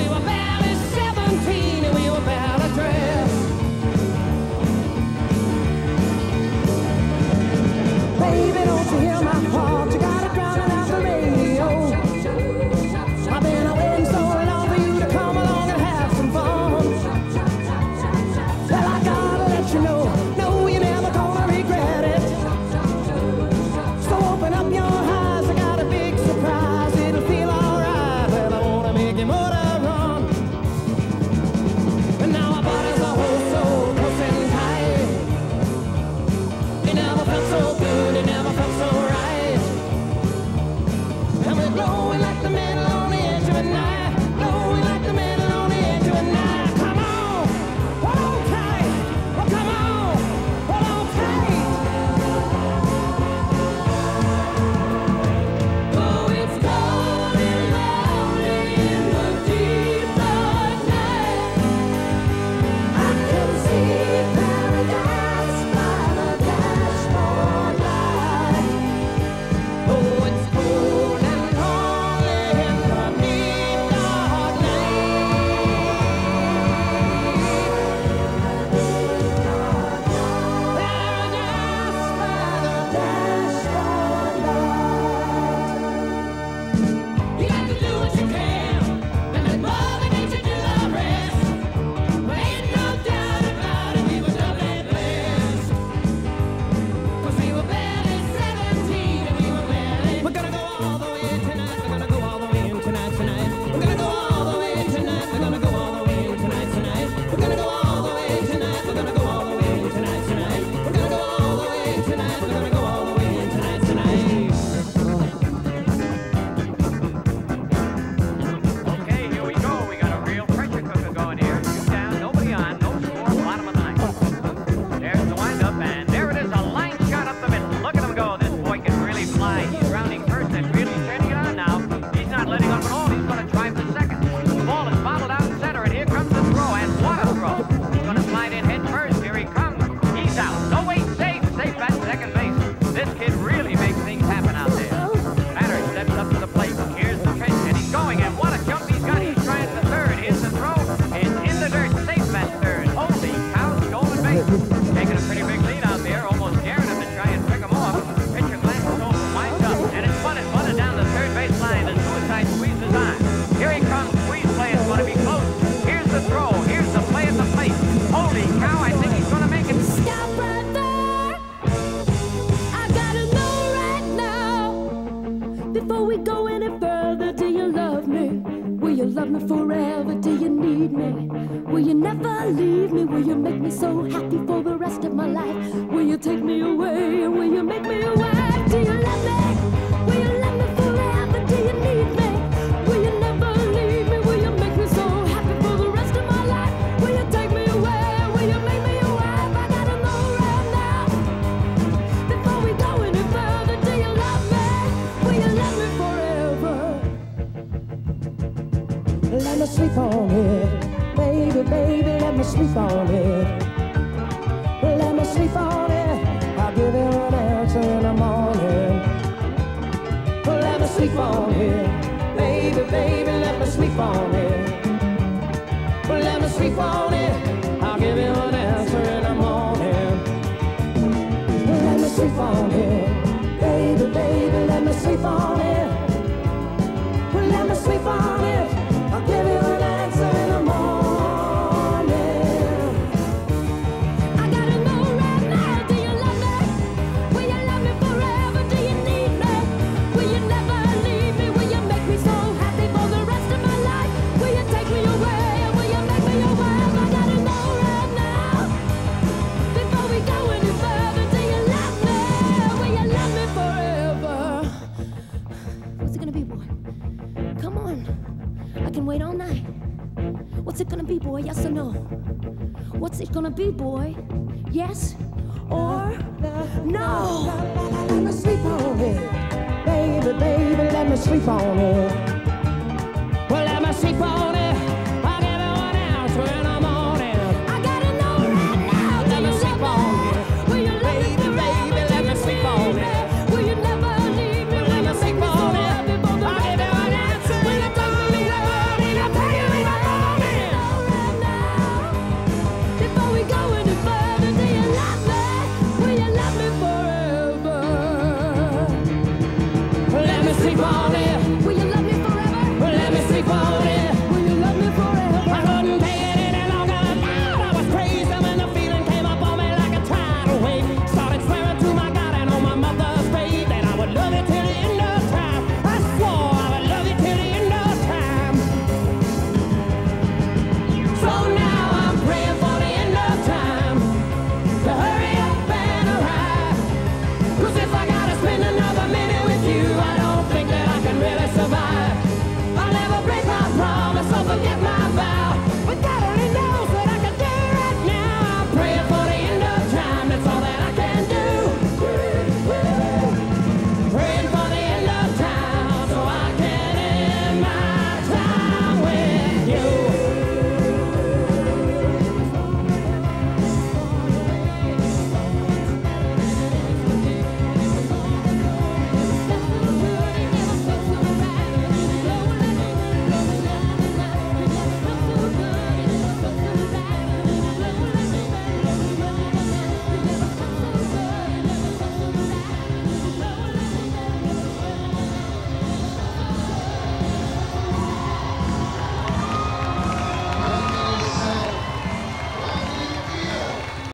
we were Thank you. Never leave me? Will you make me so happy for the rest of my life? Will you take me away? Will you make me away? Do you love me? Me sleep on it. Let me sleep on it. I'll give you an answer in the morning. Let me sleep on it. Baby, baby, let me sleep on it. Let me sleep on it. yes or no? What's it gonna be, boy? Yes or no? Let me sleep on it. Baby, baby, let me sleep on it. Well, let me sleep on it. sleep on it.